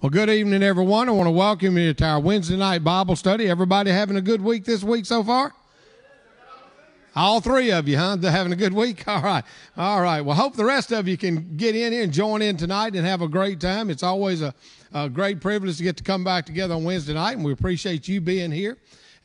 Well, good evening, everyone. I want to welcome you to our Wednesday night Bible study. Everybody having a good week this week so far? All three of you, huh? They're having a good week? All right. All right. Well, hope the rest of you can get in here and join in tonight and have a great time. It's always a, a great privilege to get to come back together on Wednesday night, and we appreciate you being here.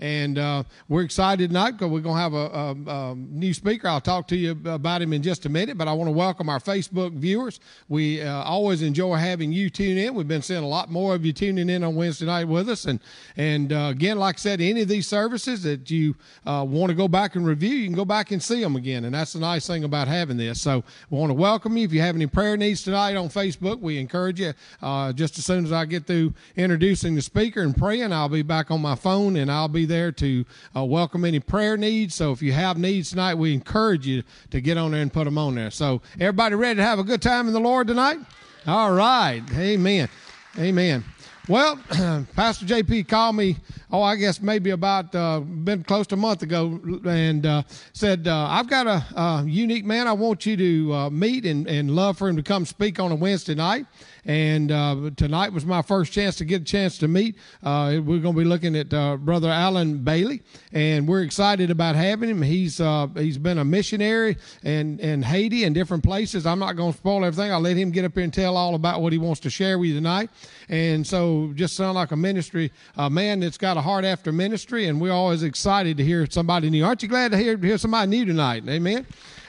And uh, we're excited tonight because we're going to have a, a, a, new speaker. I'll talk to you about him in just a minute, but I want to welcome our Facebook viewers. We uh, always enjoy having you tune in. We've been seeing a lot more of you tuning in on Wednesday night with us. And, and uh, again, like I said, any of these services that you uh, want to go back and review, you can go back and see them again. And that's the nice thing about having this. So we want to welcome you. If you have any prayer needs tonight on Facebook, we encourage you. Uh, just as soon as I get through introducing the speaker and praying, I'll be back on my phone and I'll be there to uh, welcome any prayer needs. So if you have needs tonight, we encourage you to get on there and put them on there. So everybody ready to have a good time in the Lord tonight? All right. Amen. Amen. Well, Pastor JP called me, oh, I guess maybe about, uh, been close to a month ago, and uh, said, uh, I've got a, a, unique man I want you to uh, meet and, and love for him to come speak on a Wednesday night. And uh, tonight was my first chance to get a chance to meet. Uh, we're going to be looking at uh, Brother Alan Bailey, and we're excited about having him. He's uh, he's been a missionary in, in Haiti and different places. I'm not going to spoil everything. I'll let him get up here and tell all about what he wants to share with you tonight. And so, just sound like a ministry a man that's got a heart after ministry, and we're always excited to hear somebody new. Aren't you glad to hear hear somebody new tonight? Amen.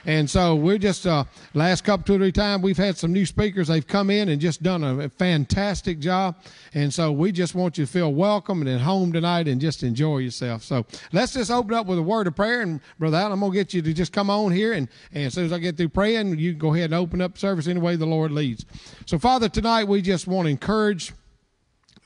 And so we're just uh, last couple two or three times we've had some new speakers. They've come in and just done a fantastic job. And so we just want you to feel welcome and at home tonight and just enjoy yourself. So let's just open up with a word of prayer. And brother Alan, I'm gonna get you to just come on here and, and as soon as I get through praying, you can go ahead and open up service any way the Lord leads. So Father, tonight we just want to encourage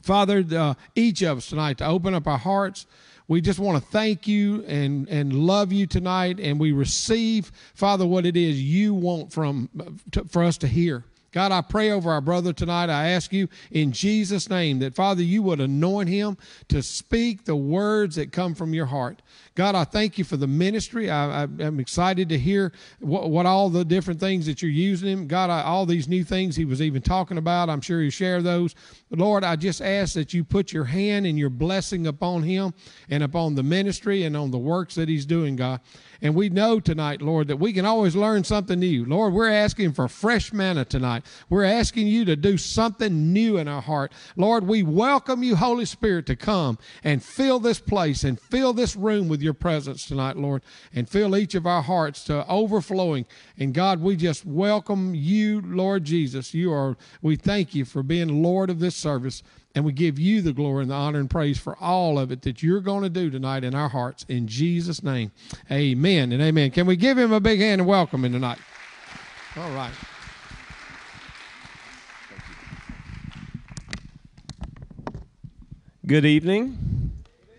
Father, uh, each of us tonight to open up our hearts we just want to thank you and, and love you tonight. And we receive, Father, what it is you want from, to, for us to hear. God, I pray over our brother tonight. I ask you in Jesus' name that, Father, you would anoint him to speak the words that come from your heart. God, I thank you for the ministry. I, am excited to hear what, what, all the different things that you're using him. God, I, all these new things he was even talking about, I'm sure you share those. But Lord, I just ask that you put your hand and your blessing upon him and upon the ministry and on the works that he's doing, God. And we know tonight, Lord, that we can always learn something new. Lord, we're asking for fresh manna tonight. We're asking you to do something new in our heart. Lord, we welcome you, Holy Spirit, to come and fill this place and fill this room with your presence tonight, Lord, and fill each of our hearts to overflowing. And God, we just welcome you, Lord Jesus. You are, we thank you for being Lord of this service. And we give you the glory and the honor and praise for all of it that you're going to do tonight in our hearts. In Jesus' name, amen and amen. Can we give him a big hand and welcome him tonight? All right. Good evening.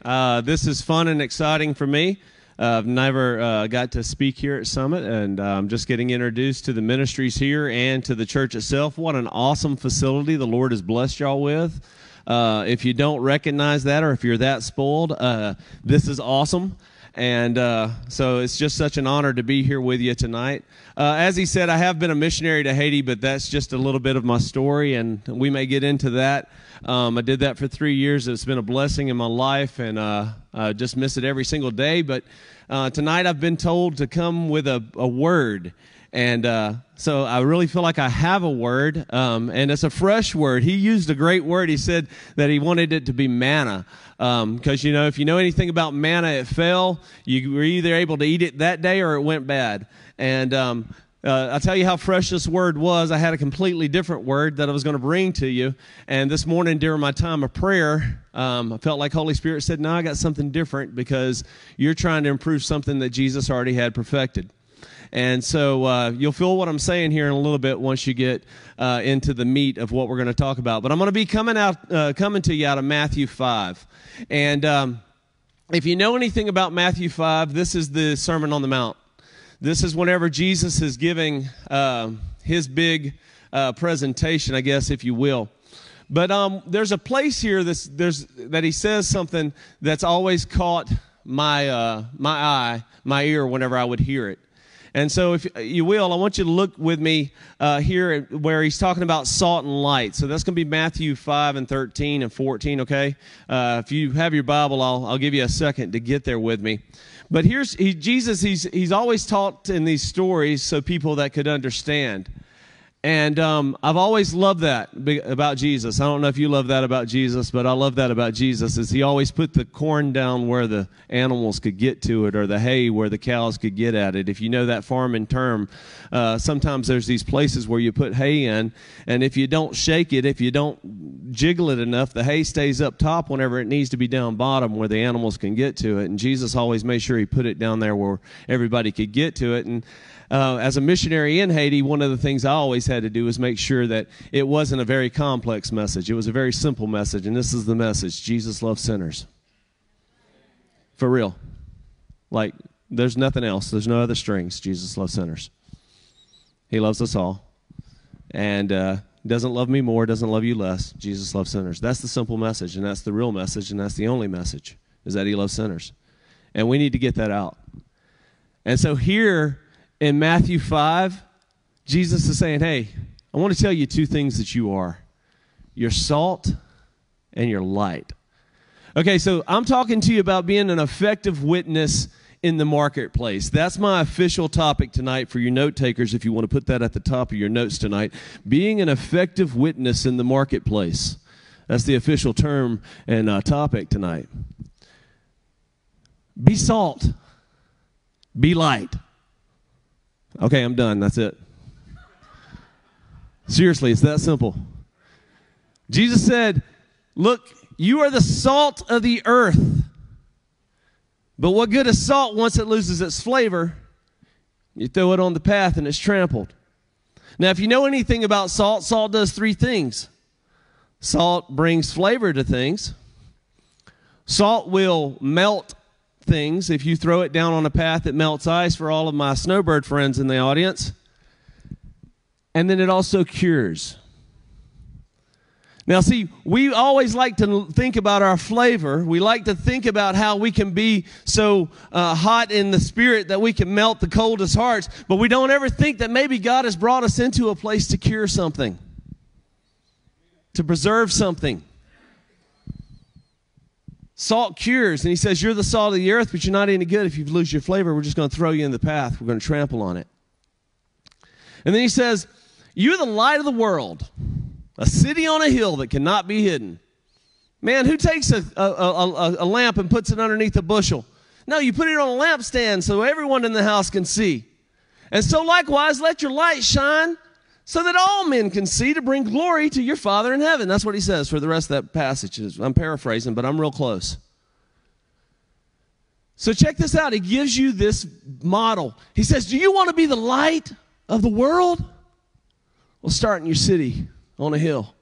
Uh, this is fun and exciting for me. Uh, I've never uh, got to speak here at Summit, and uh, I'm just getting introduced to the ministries here and to the church itself. What an awesome facility the Lord has blessed y'all with. Uh, if you don't recognize that or if you're that spoiled, uh, this is awesome. And uh, so it's just such an honor to be here with you tonight. Uh, as he said, I have been a missionary to Haiti, but that's just a little bit of my story, and we may get into that. Um, I did that for three years. It's been a blessing in my life, and uh, I just miss it every single day. But uh, tonight I've been told to come with a, a word. And uh, so I really feel like I have a word, um, and it's a fresh word. He used a great word. He said that he wanted it to be manna. Because, um, you know, if you know anything about manna, it fell. You were either able to eat it that day or it went bad. And um, uh, I'll tell you how fresh this word was. I had a completely different word that I was going to bring to you. And this morning during my time of prayer, um, I felt like Holy Spirit said, No, I got something different because you're trying to improve something that Jesus already had perfected. And so uh, you'll feel what I'm saying here in a little bit once you get uh, into the meat of what we're going to talk about. But I'm going to be coming out, uh, coming to you out of Matthew 5. And um, if you know anything about Matthew 5, this is the Sermon on the Mount. This is whenever Jesus is giving uh, his big uh, presentation, I guess, if you will. But um, there's a place here that he says something that's always caught my, uh, my eye, my ear, whenever I would hear it. And so, if you will, I want you to look with me uh, here where he's talking about salt and light. So that's going to be Matthew 5 and 13 and 14, okay? Uh, if you have your Bible, I'll, I'll give you a second to get there with me. But here's he, Jesus, he's, he's always taught in these stories so people that could understand. And um, I've always loved that about Jesus. I don't know if you love that about Jesus, but I love that about Jesus. Is he always put the corn down where the animals could get to it, or the hay where the cows could get at it. If you know that farming term, uh, sometimes there's these places where you put hay in, and if you don't shake it, if you don't jiggle it enough, the hay stays up top whenever it needs to be down bottom where the animals can get to it. And Jesus always made sure he put it down there where everybody could get to it. And uh, as a missionary in Haiti, one of the things I always had to do was make sure that it wasn't a very complex message. It was a very simple message, and this is the message Jesus loves sinners. For real. Like, there's nothing else, there's no other strings. Jesus loves sinners. He loves us all. And, uh, doesn't love me more, doesn't love you less. Jesus loves sinners. That's the simple message, and that's the real message, and that's the only message, is that he loves sinners. And we need to get that out. And so here, in Matthew 5, Jesus is saying, Hey, I want to tell you two things that you are you're salt and you're light. Okay, so I'm talking to you about being an effective witness in the marketplace. That's my official topic tonight for your note takers if you want to put that at the top of your notes tonight. Being an effective witness in the marketplace. That's the official term and uh, topic tonight. Be salt, be light. Okay, I'm done. That's it. Seriously, it's that simple. Jesus said, Look, you are the salt of the earth. But what good is salt once it loses its flavor? You throw it on the path and it's trampled. Now, if you know anything about salt, salt does three things salt brings flavor to things, salt will melt things. If you throw it down on a path, it melts ice for all of my snowbird friends in the audience. And then it also cures. Now, see, we always like to think about our flavor. We like to think about how we can be so uh, hot in the spirit that we can melt the coldest hearts, but we don't ever think that maybe God has brought us into a place to cure something, to preserve something. Salt cures, and he says, You're the salt of the earth, but you're not any good if you lose your flavor. We're just going to throw you in the path. We're going to trample on it. And then he says, You're the light of the world, a city on a hill that cannot be hidden. Man, who takes a, a, a, a lamp and puts it underneath a bushel? No, you put it on a lampstand so everyone in the house can see. And so, likewise, let your light shine so that all men can see to bring glory to your Father in heaven. That's what he says for the rest of that passage. I'm paraphrasing, but I'm real close. So check this out. He gives you this model. He says, Do you want to be the light of the world? Well, start in your city on a hill.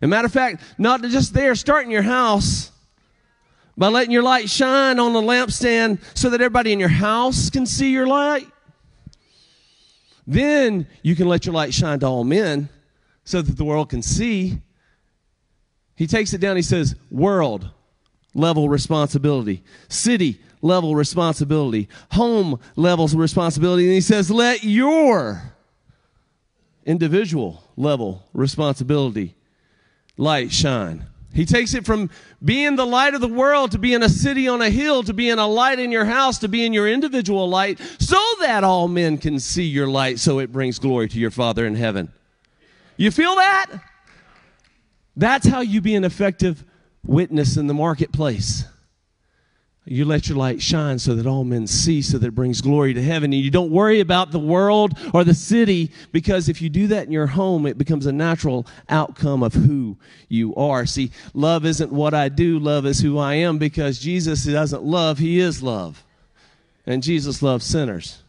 And matter of fact, not just there, start in your house by letting your light shine on the lampstand so that everybody in your house can see your light. Then you can let your light shine to all men so that the world can see. He takes it down, he says, world level responsibility, city level responsibility, home levels of responsibility. And he says, let your individual level responsibility light shine. He takes it from being the light of the world to being a city on a hill to being a light in your house to being your individual light so that all men can see your light so it brings glory to your Father in heaven. You feel that? That's how you be an effective witness in the marketplace. You let your light shine so that all men see, so that it brings glory to heaven. And you don't worry about the world or the city, because if you do that in your home, it becomes a natural outcome of who you are. See, love isn't what I do, love is who I am, because Jesus doesn't love, He is love. And Jesus loves sinners.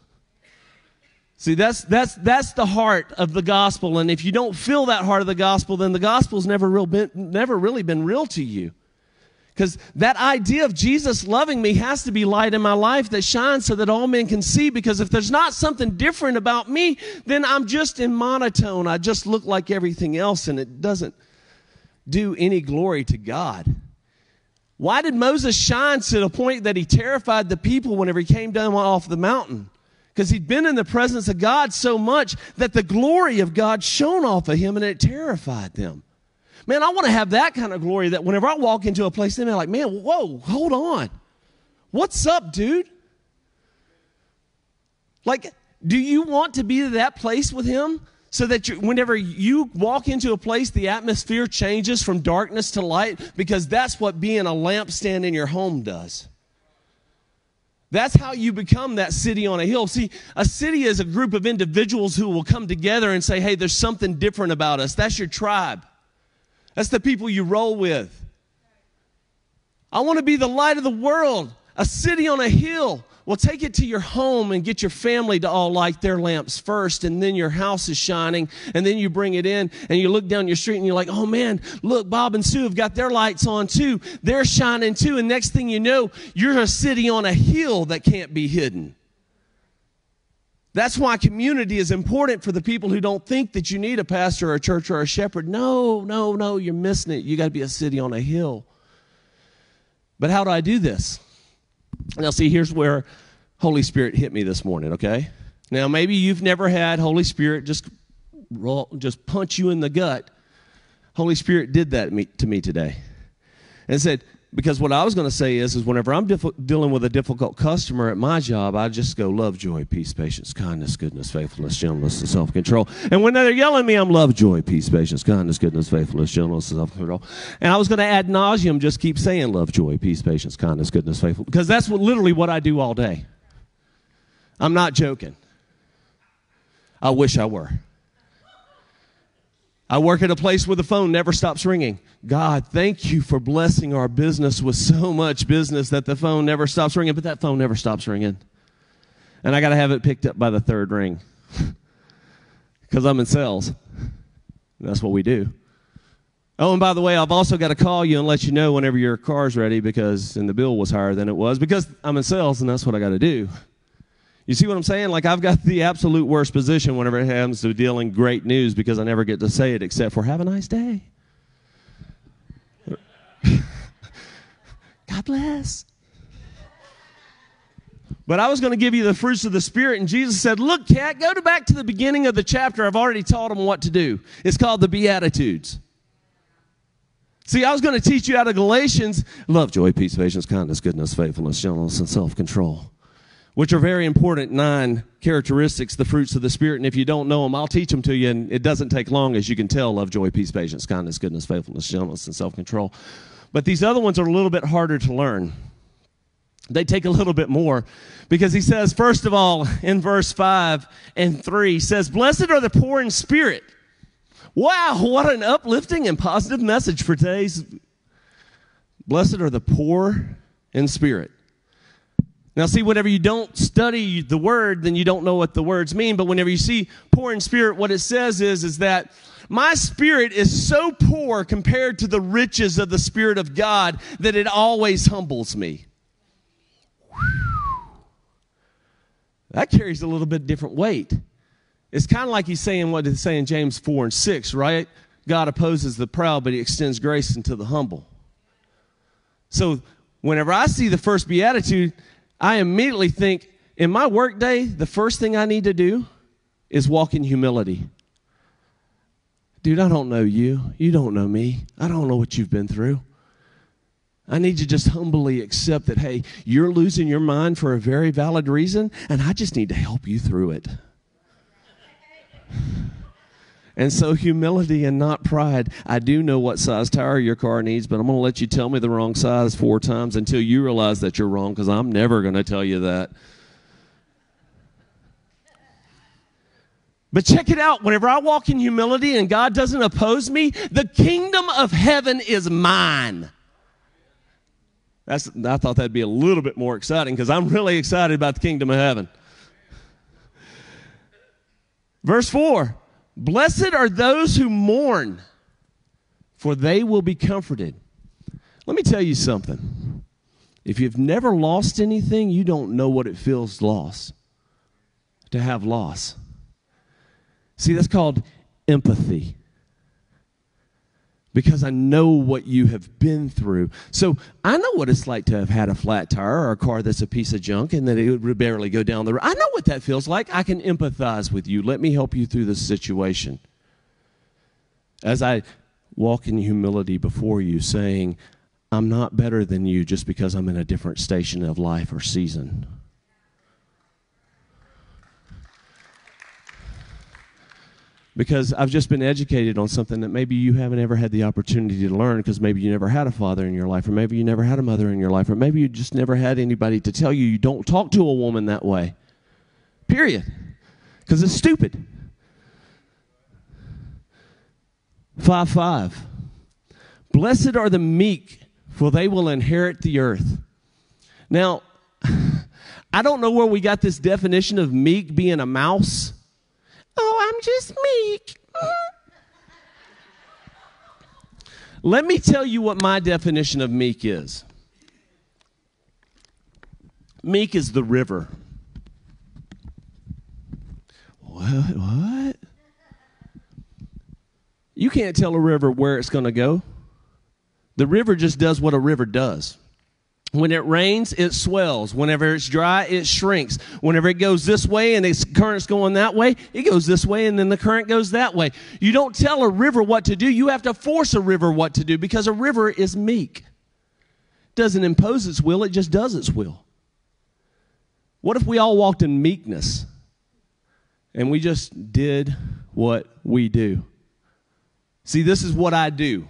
See, that's, that's, that's the heart of the gospel. And if you don't feel that heart of the gospel, then the gospel's never, real been, never really been real to you. Because that idea of Jesus loving me has to be light in my life that shines so that all men can see. Because if there's not something different about me, then I'm just in monotone. I just look like everything else and it doesn't do any glory to God. Why did Moses shine to the point that he terrified the people whenever he came down off the mountain? because he'd been in the presence of God so much that the glory of God shone off of him and it terrified them. Man, I want to have that kind of glory that whenever I walk into a place, they're like, man, whoa, hold on. What's up, dude? Like, do you want to be that place with him? So that you, whenever you walk into a place, the atmosphere changes from darkness to light because that's what being a lampstand in your home does. That's how you become that city on a hill. See, a city is a group of individuals who will come together and say, hey, there's something different about us. That's your tribe. That's the people you roll with. I want to be the light of the world, a city on a hill. Well, take it to your home and get your family to all light their lamps first, and then your house is shining, and then you bring it in, and you look down your street and you're like, oh man, look, Bob and Sue have got their lights on too. They're shining too, and next thing you know, you're a city on a hill that can't be hidden. That's why community is important for the people who don't think that you need a pastor or a church or a shepherd. No, no, no, you're missing it. You got to be a city on a hill. But how do I do this? Now, see, here's where Holy Spirit hit me this morning, okay? Now, maybe you've never had Holy Spirit just roll, just punch you in the gut. Holy Spirit did that to me today and said, because what I was going to say is, is whenever I'm dealing with a difficult customer at my job, I just go love, joy, peace, patience, kindness, goodness, faithfulness, gentleness, and self-control. And when they're yelling at me, I'm love, joy, peace, patience, kindness, goodness, faithfulness, gentleness, and self-control. And I was going to ad nauseum just keep saying love, joy, peace, patience, kindness, goodness, faithfulness, because that's what, literally what I do all day. I'm not joking. I wish I were. I work at a place where the phone never stops ringing. God, thank you for blessing our business with so much business that the phone never stops ringing, but that phone never stops ringing. And I got to have it picked up by the third ring because I'm in sales. That's what we do. Oh, and by the way, I've also got to call you and let you know whenever your car's ready because, and the bill was higher than it was because I'm in sales and that's what I got to do. You see what I'm saying? Like I've got the absolute worst position whenever it comes to dealing great news because I never get to say it except for have a nice day. God bless. But I was going to give you the fruits of the Spirit, and Jesus said, Look, cat, go to back to the beginning of the chapter. I've already taught them what to do. It's called the Beatitudes. See, I was going to teach you out of Galatians love, joy, peace, patience, kindness, goodness, faithfulness, gentleness, and self control which are very important nine characteristics, the fruits of the Spirit. And if you don't know them, I'll teach them to you. And it doesn't take long, as you can tell love, joy, peace, patience, kindness, goodness, faithfulness, gentleness, and self control. But these other ones are a little bit harder to learn. They take a little bit more because he says, first of all, in verse 5 and 3, he says, Blessed are the poor in spirit. Wow, what an uplifting and positive message for today's. Blessed are the poor in spirit. Now, see, whenever you don't study the word, then you don't know what the words mean. But whenever you see poor in spirit, what it says is, is that my spirit is so poor compared to the riches of the Spirit of God that it always humbles me. That carries a little bit different weight. It's kind of like he's saying what he's saying in James 4 and 6, right? God opposes the proud, but he extends grace unto the humble. So whenever I see the first beatitude, I immediately think in my workday, the first thing I need to do is walk in humility. Dude, I don't know you. You don't know me. I don't know what you've been through. I need to just humbly accept that, hey, you're losing your mind for a very valid reason, and I just need to help you through it. And so, humility and not pride. I do know what size tire your car needs, but I'm going to let you tell me the wrong size four times until you realize that you're wrong because I'm never going to tell you that. But check it out. Whenever I walk in humility and God doesn't oppose me, the kingdom of heaven is mine. That's, I thought that'd be a little bit more exciting because I'm really excited about the kingdom of heaven. Verse 4 Blessed are those who mourn, for they will be comforted. Let me tell you something. If you've never lost anything, you don't know what it feels loss to have loss. See, that's called empathy. Because I know what you have been through. So I know what it's like to have had a flat tire or a car that's a piece of junk and that it would barely go down the road. I know what that feels like. I can empathize with you. Let me help you through this situation. As I walk in humility before you, saying, I'm not better than you just because I'm in a different station of life or season. Because I've just been educated on something that maybe you haven't ever had the opportunity to learn because maybe you never had a father in your life, or maybe you never had a mother in your life, or maybe you just never had anybody to tell you you don't talk to a woman that way. Period. Because it's stupid. 5 5. Blessed are the meek, for they will inherit the earth. Now, I don't know where we got this definition of meek being a mouse Oh, I'm just meek. Let me tell you what my definition of meek is. Meek is the river. What? What? You can't tell a river where it's going to go. The river just does what a river does. When it rains, it swells. Whenever it's dry, it shrinks. Whenever it goes this way and the current's going that way, it goes this way and then the current goes that way. You don't tell a river what to do. You have to force a river what to do because a river is meek. Doesn't impose its will, it just does its will. What if we all walked in meekness and we just did what we do? See, this is what I do.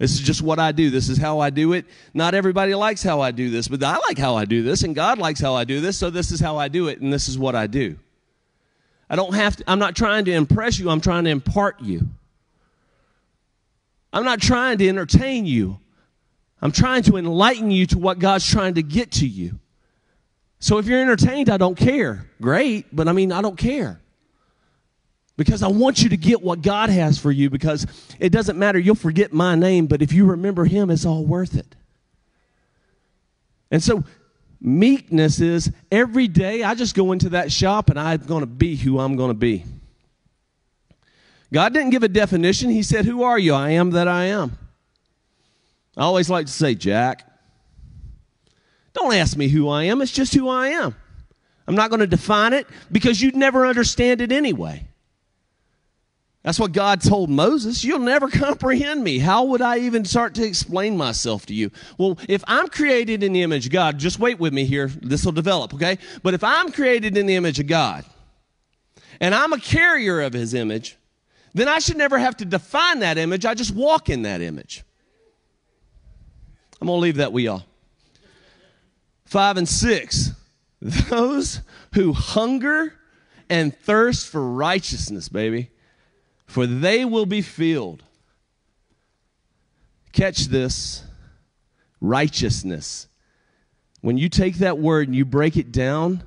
This is just what I do. This is how I do it. Not everybody likes how I do this, but I like how I do this, and God likes how I do this, so this is how I do it, and this is what I do. I don't have to, I'm not trying to impress you, I'm trying to impart you. I'm not trying to entertain you. I'm trying to enlighten you to what God's trying to get to you. So if you're entertained, I don't care. Great, but I mean, I don't care because I want you to get what God has for you because it doesn't matter. You'll forget my name, but if you remember Him, it's all worth it. And so, meekness is every day I just go into that shop and I'm going to be who I'm going to be. God didn't give a definition. He said, Who are you? I am that I am. I always like to say, Jack. Don't ask me who I am. It's just who I am. I'm not going to define it because you'd never understand it anyway. That's what God told Moses. You'll never comprehend me. How would I even start to explain myself to you? Well, if I'm created in the image of God, just wait with me here. This will develop, okay? But if I'm created in the image of God and I'm a carrier of his image, then I should never have to define that image. I just walk in that image. I'm going to leave that with y'all. Five and six. Those who hunger and thirst for righteousness, baby for they will be filled. Catch this righteousness. When you take that word and you break it down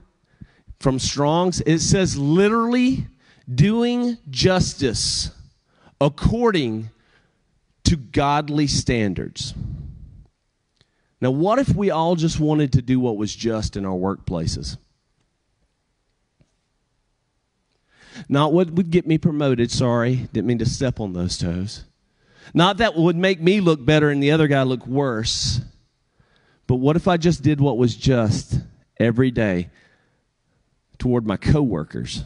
from Strong's, it says literally doing justice according to godly standards. Now, what if we all just wanted to do what was just in our workplaces? Not what would get me promoted, sorry. Didn't mean to step on those toes. Not that would make me look better and the other guy look worse. But what if I just did what was just every day toward my coworkers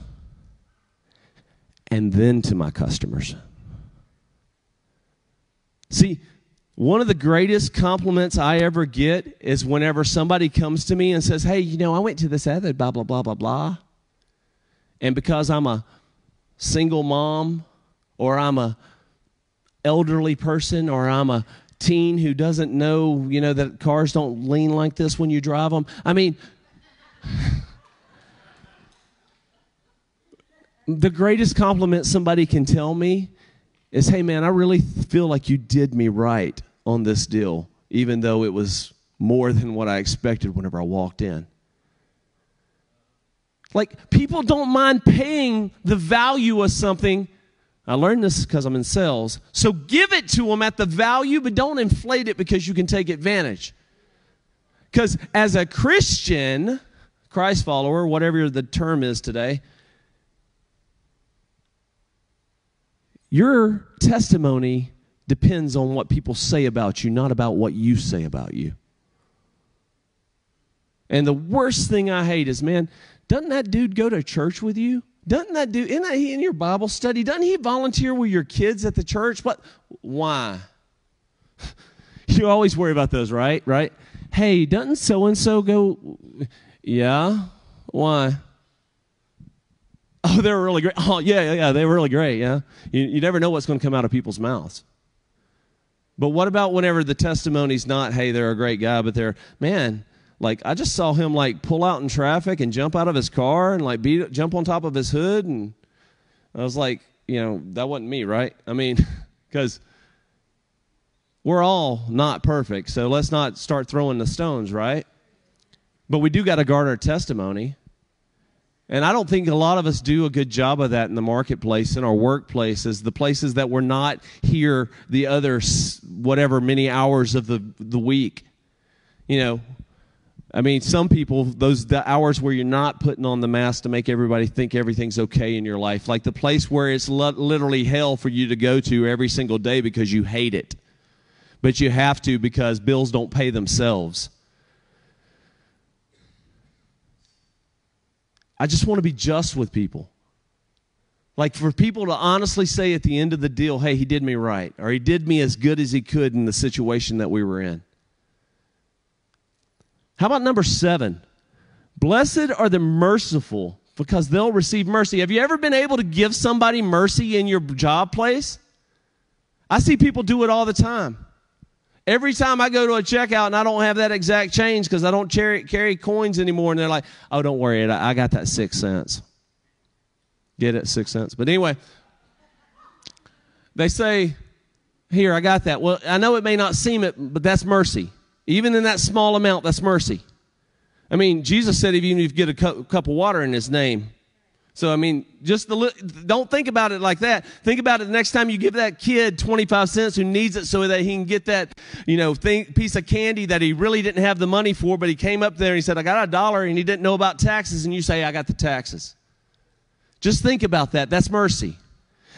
and then to my customers? See, one of the greatest compliments I ever get is whenever somebody comes to me and says, Hey, you know, I went to this other blah, blah, blah, blah, blah. And because I'm a single mom or I'm a elderly person or I'm a teen who doesn't know, you know, that cars don't lean like this when you drive them. I mean, the greatest compliment somebody can tell me is, hey, man, I really feel like you did me right on this deal, even though it was more than what I expected whenever I walked in. Like, people don't mind paying the value of something. I learned this because I'm in sales. So give it to them at the value, but don't inflate it because you can take advantage. Because as a Christian, Christ follower, whatever the term is today, your testimony depends on what people say about you, not about what you say about you. And the worst thing I hate is, man, doesn't that dude go to church with you? Doesn't that dude, isn't he in your Bible study? Doesn't he volunteer with your kids at the church? What? Why? you always worry about those, right? Right? Hey, doesn't so and so go? Yeah. Why? Oh, they're really great. Oh, yeah, yeah, yeah. They're really great. Yeah. You, you never know what's going to come out of people's mouths. But what about whenever the testimony's not, hey, they're a great guy, but they're, man, like I just saw him like pull out in traffic and jump out of his car and like beat, jump on top of his hood, and I was like, you know, that wasn't me, right? I mean, because we're all not perfect, so let's not start throwing the stones, right? But we do got to guard our testimony. And I don't think a lot of us do a good job of that in the marketplace, in our workplaces, the places that we're not here the other whatever many hours of the, the week. You know, I mean, some people, those the hours where you're not putting on the mask to make everybody think everything's okay in your life, like the place where it's literally hell for you to go to every single day because you hate it. But you have to because bills don't pay themselves. I just want to be just with people. Like for people to honestly say at the end of the deal, hey, he did me right, or he did me as good as he could in the situation that we were in. How about number seven? Blessed are the merciful because they'll receive mercy. Have you ever been able to give somebody mercy in your job place? I see people do it all the time. Every time I go to a checkout and I don't have that exact change because I don't carry, coins anymore, and they're like, oh, don't worry, I got that six cents. Get it? Six cents. But anyway, they say, here, I got that. Well, I know it may not seem it, but that's mercy. Even in that small amount, that's mercy. I mean, Jesus said, even if you get a cup of water in his name, so, I mean, just the, don't think about it like that. Think about it the next time you give that kid 25 cents who needs it so that he can get that, you know, thing, piece of candy that he really didn't have the money for, but he came up there and he said, I got a dollar and he didn't know about taxes. And you say, I got the taxes. Just think about that. That's mercy.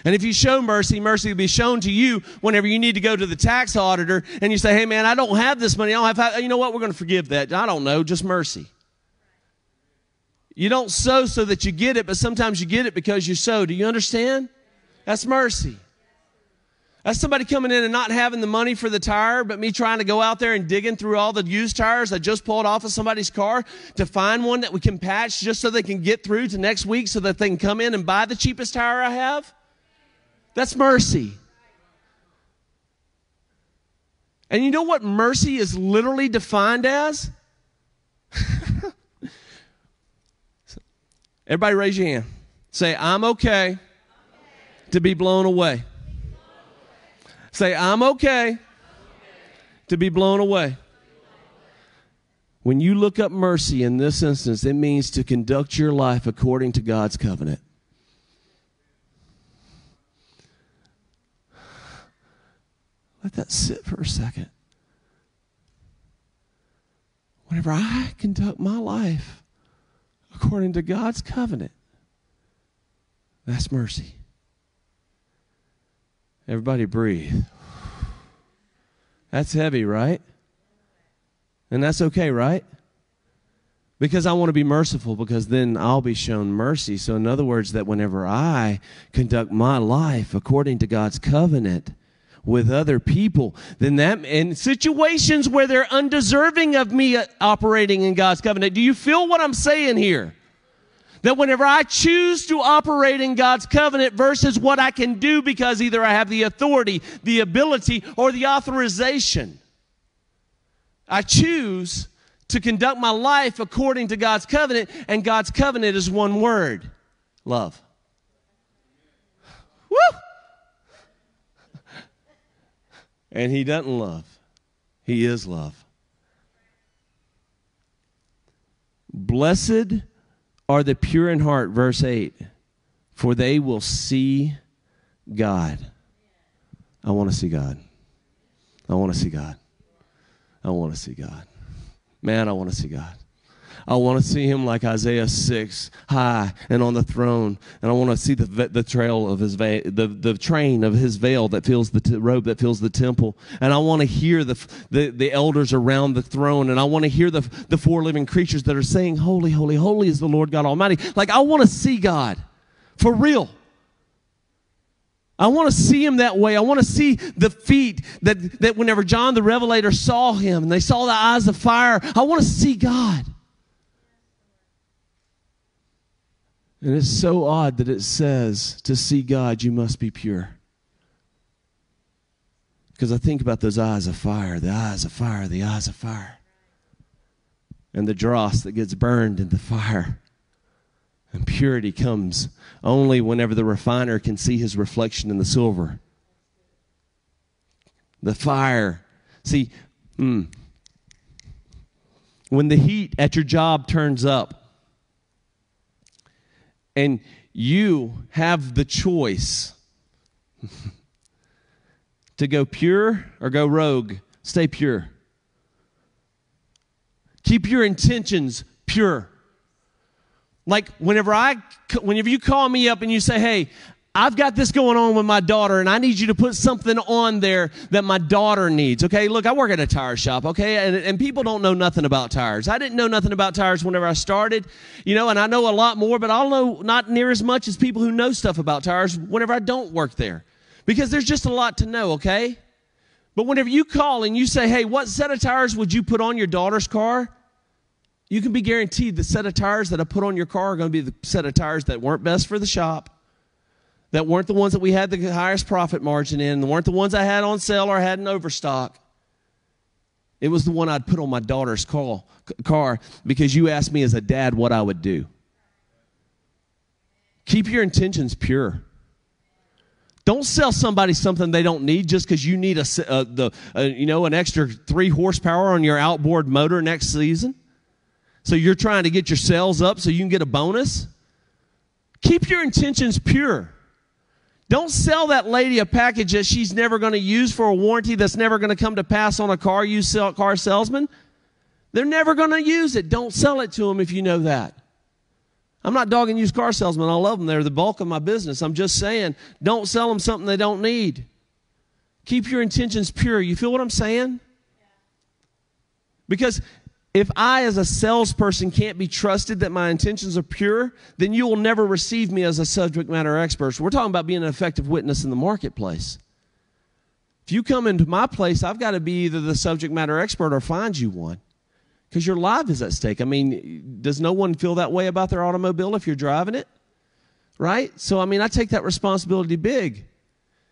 And if you show mercy, mercy will be shown to you whenever you need to go to the tax auditor and you say, hey man, I don't have this money. I don't have, you know what? We're going to forgive that. I don't know. Just mercy. You don't sow so that you get it, but sometimes you get it because you sow. Do you understand? That's mercy. That's somebody coming in and not having the money for the tire, but me trying to go out there and digging through all the used tires I just pulled off of somebody's car to find one that we can patch just so they can get through to next week so that they can come in and buy the cheapest tire I have. That's mercy. And you know what mercy is literally defined as? Everybody raise your hand. Say, I'm okay to be blown away. Say, I'm okay to be blown away. When you look up mercy in this instance, it means to conduct your life according to God's covenant. Let that sit for a second. Whenever I conduct my life according to God's covenant. That's mercy. Everybody breathe. That's heavy, right? And that's okay, right? Because I want to be merciful, because then I'll be shown mercy. So, in other words, that whenever I conduct my life according to God's covenant, with other people, then that in situations where they're undeserving of me uh, operating in God's covenant. Do you feel what I'm saying here? That whenever I choose to operate in God's covenant versus what I can do because either I have the authority, the ability, or the authorization, I choose to conduct my life according to God's covenant, and God's covenant is one word love. Woo! And he doesn't love, he is love. Blessed are the pure in heart, verse 8, for they will see God. I want to see God. I want to see God. I want to see God. Man, I want to see God. I want to see him like Isaiah 6, high and on the throne. And I want to see the, the trail of his veil, the, the train of his veil that fills the t- robe that fills the temple. And I want to hear the, the, the elders around the throne. And I want to hear the, the four living creatures that are saying, Holy, holy, holy is the Lord God Almighty. Like, I want to see God for real. I want to see him that way. I want to see the feet that, that whenever John the Revelator saw him and they saw the eyes of fire, I want to see God. And it's so odd that it says to see God, you must be pure. Because I think about those eyes of fire, the eyes of fire, the eyes of fire. And the dross that gets burned in the fire. And purity comes only whenever the refiner can see his reflection in the silver. The fire. See, hmm, when the heat at your job turns up and you have the choice to go pure or go rogue, stay pure. Keep your intentions pure. Like whenever I, whenever you call me up and you say, "Hey, I've got this going on with my daughter, and I need you to put something on there that my daughter needs. Okay, look, I work at a tire shop, okay, and, and people don't know nothing about tires. I didn't know nothing about tires whenever I started, you know, and I know a lot more, but I'll know not near as much as people who know stuff about tires whenever I don't work there because there's just a lot to know, okay? But whenever you call and you say, hey, what set of tires would you put on your daughter's car? you can be guaranteed the set of tires that I put on your car are going to be the set of tires that weren't best for the shop, that weren't the ones that we had the highest profit margin in, weren't the ones I had on sale or had in overstock. It was the one I'd put on my daughter's car, car because you asked me as a dad what I would do. Keep your intentions pure. Don't sell somebody something they don't need just because you need a, the, you know, an extra three horsepower on your outboard motor next season. So you're trying to get your sales up so you can get a bonus? Keep your intentions pure. Don't sell that lady a package that she's never going to use for a warranty that's never going to come to pass on a car you sell car salesman. They're never going to use it. Don't sell it to them if you know that. I'm not dogging used car salesmen. I love them. They're the bulk of my business. I'm just saying, don't sell them something they don't need. Keep your intentions pure. You feel what I'm saying? Because if I, as a salesperson, can't be trusted that my intentions are pure, then you will never receive me as a subject matter expert. So we're talking about being an effective witness in the marketplace. If you come into my place, I've got to be either the subject matter expert or find you one. Because your life is at stake. I mean, does no one feel that way about their automobile if you're driving it? Right? So, I mean, I take that responsibility big.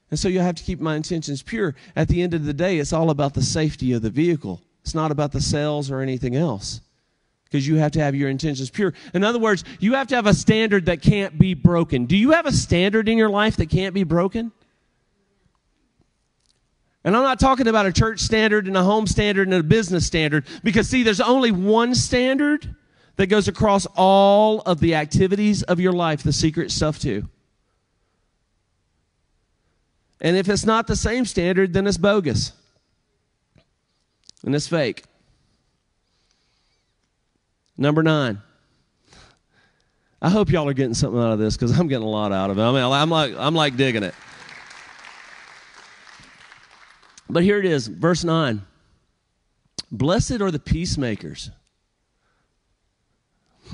And so you have to keep my intentions pure. At the end of the day, it's all about the safety of the vehicle. It's not about the sales or anything else because you have to have your intentions pure. In other words, you have to have a standard that can't be broken. Do you have a standard in your life that can't be broken? And I'm not talking about a church standard and a home standard and a business standard because, see, there's only one standard that goes across all of the activities of your life, the secret stuff, too. And if it's not the same standard, then it's bogus and it's fake. Number nine. I hope y'all are getting something out of this because I'm getting a lot out of it. I mean, I'm like, I'm like digging it. But here it is, verse 9. Blessed are the peacemakers.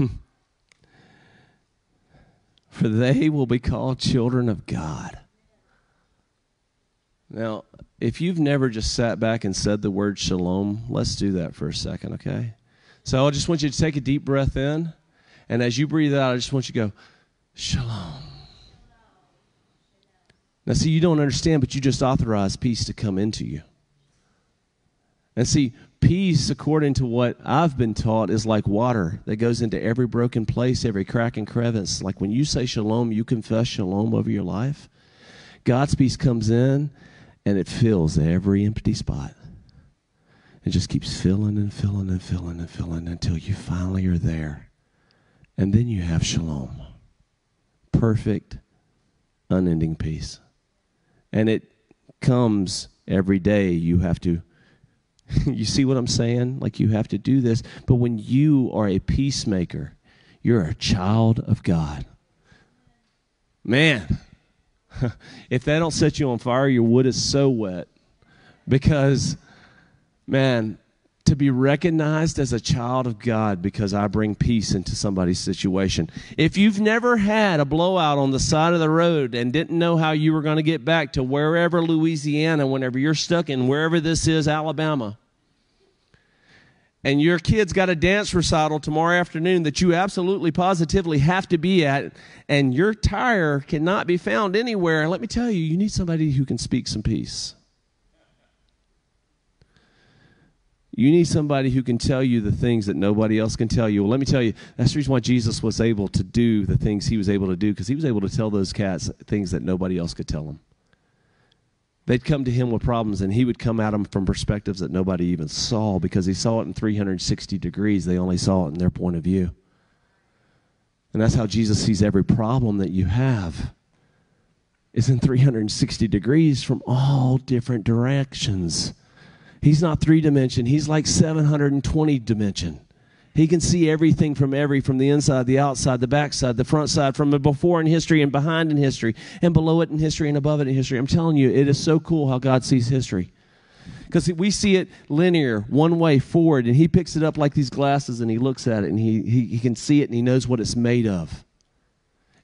For they will be called children of God. Now, if you've never just sat back and said the word shalom, let's do that for a second, okay? So I just want you to take a deep breath in, and as you breathe out, I just want you to go, shalom. Now, see, you don't understand, but you just authorized peace to come into you. And see, peace, according to what I've been taught, is like water that goes into every broken place, every crack and crevice. Like when you say shalom, you confess shalom over your life. God's peace comes in and it fills every empty spot. It just keeps filling and filling and filling and filling until you finally are there. And then you have shalom. Perfect, unending peace. And it comes every day. You have to you see what I'm saying? Like you have to do this. But when you are a peacemaker, you're a child of God. Man, if that don't set you on fire, your wood is so wet. Because, man, to be recognized as a child of God because I bring peace into somebody's situation. If you've never had a blowout on the side of the road and didn't know how you were going to get back to wherever Louisiana, whenever you're stuck in wherever this is, Alabama, and your kid's got a dance recital tomorrow afternoon that you absolutely positively have to be at, and your tire cannot be found anywhere, let me tell you, you need somebody who can speak some peace. You need somebody who can tell you the things that nobody else can tell you. Well, let me tell you, that's the reason why Jesus was able to do the things he was able to do, because he was able to tell those cats things that nobody else could tell them. They'd come to him with problems, and he would come at them from perspectives that nobody even saw because he saw it in 360 degrees. They only saw it in their point of view. And that's how Jesus sees every problem that you have is in 360 degrees from all different directions. He's not three dimension, he's like 720 dimension. He can see everything from every, from the inside, the outside, the backside, the front side, from the before in history and behind in history, and below it in history and above it in history. I'm telling you, it is so cool how God sees history. Because we see it linear, one way forward, and He picks it up like these glasses and He looks at it and he, he, he can see it and He knows what it's made of.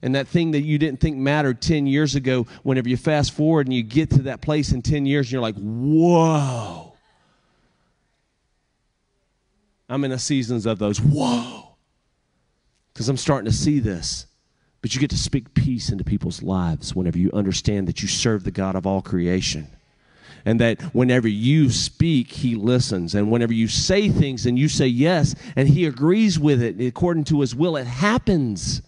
And that thing that you didn't think mattered 10 years ago, whenever you fast forward and you get to that place in 10 years, and you're like, whoa I'm in a seasons of those, whoa, because I'm starting to see this. But you get to speak peace into people's lives whenever you understand that you serve the God of all creation. And that whenever you speak, he listens. And whenever you say things and you say yes, and he agrees with it according to his will, it happens.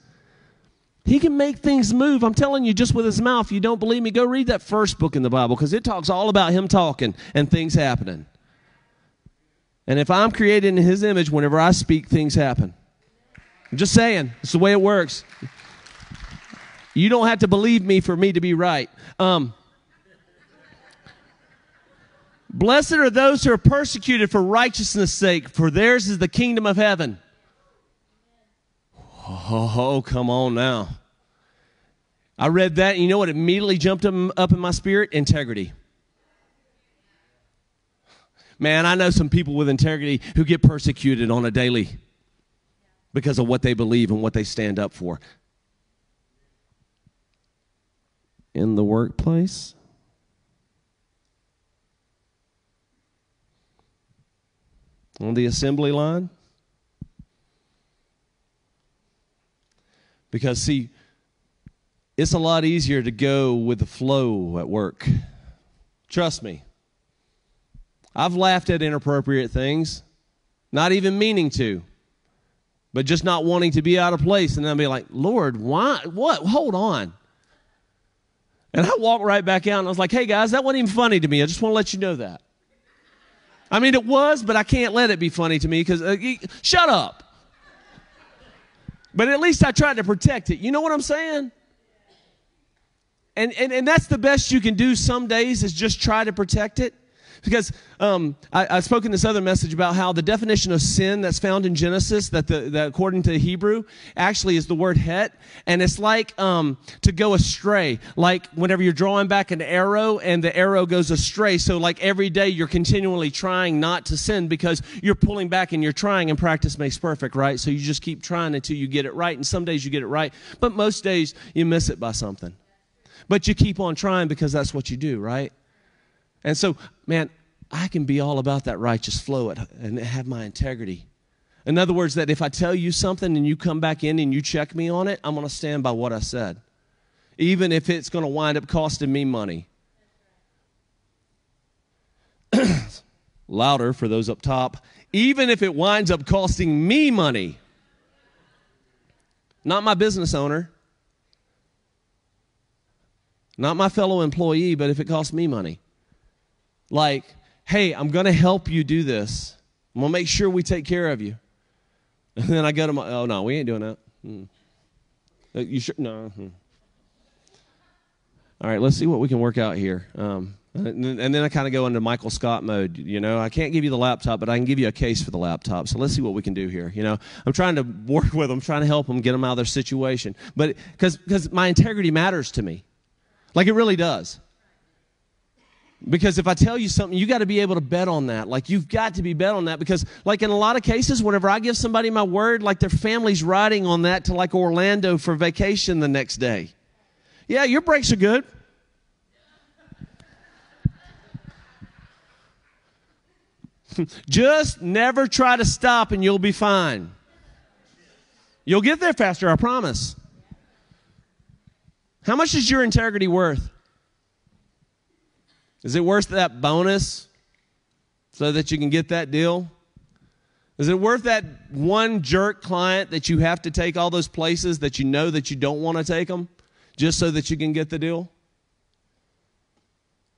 He can make things move. I'm telling you, just with his mouth. You don't believe me? Go read that first book in the Bible because it talks all about him talking and things happening. And if I'm created in his image, whenever I speak, things happen. I'm just saying, it's the way it works. You don't have to believe me for me to be right. Um, Blessed are those who are persecuted for righteousness' sake, for theirs is the kingdom of heaven. Oh, come on now. I read that, and you know what immediately jumped up in my spirit? Integrity. Man, I know some people with integrity who get persecuted on a daily because of what they believe and what they stand up for. In the workplace, on the assembly line. Because, see, it's a lot easier to go with the flow at work. Trust me. I've laughed at inappropriate things, not even meaning to, but just not wanting to be out of place. And then I'll be like, Lord, why? What? Hold on. And I walked right back out and I was like, hey guys, that wasn't even funny to me. I just want to let you know that. I mean, it was, but I can't let it be funny to me because, uh, shut up. But at least I tried to protect it. You know what I'm saying? And, and, and that's the best you can do some days is just try to protect it. Because um, I, I spoke in this other message about how the definition of sin that's found in Genesis, that, the, that according to Hebrew, actually is the word het. And it's like um, to go astray. Like whenever you're drawing back an arrow and the arrow goes astray. So, like every day you're continually trying not to sin because you're pulling back and you're trying, and practice makes perfect, right? So you just keep trying until you get it right. And some days you get it right, but most days you miss it by something. But you keep on trying because that's what you do, right? And so, man, I can be all about that righteous flow and have my integrity. In other words, that if I tell you something and you come back in and you check me on it, I'm going to stand by what I said, even if it's going to wind up costing me money. Louder for those up top. Even if it winds up costing me money, not my business owner, not my fellow employee, but if it costs me money like, hey, I'm going to help you do this. I'm going to make sure we take care of you. And then I go to my, oh, no, we ain't doing that. Hmm. Uh, you sure? No. Hmm. All right, let's see what we can work out here. Um, And then I kind of go into Michael Scott mode. You know, I can't give you the laptop, but I can give you a case for the laptop. So let's see what we can do here. You know, I'm trying to work with them, trying to help them get them out of their situation. But because my integrity matters to me, like it really does. Because if I tell you something, you got to be able to bet on that. Like you've got to be bet on that because like in a lot of cases, whenever I give somebody my word, like their family's riding on that to like Orlando for vacation the next day. Yeah, your brakes are good. Just never try to stop and you'll be fine. You'll get there faster, I promise. How much is your integrity worth? Is it worth that bonus so that you can get that deal? Is it worth that one jerk client that you have to take all those places that you know that you don't want to take them just so that you can get the deal?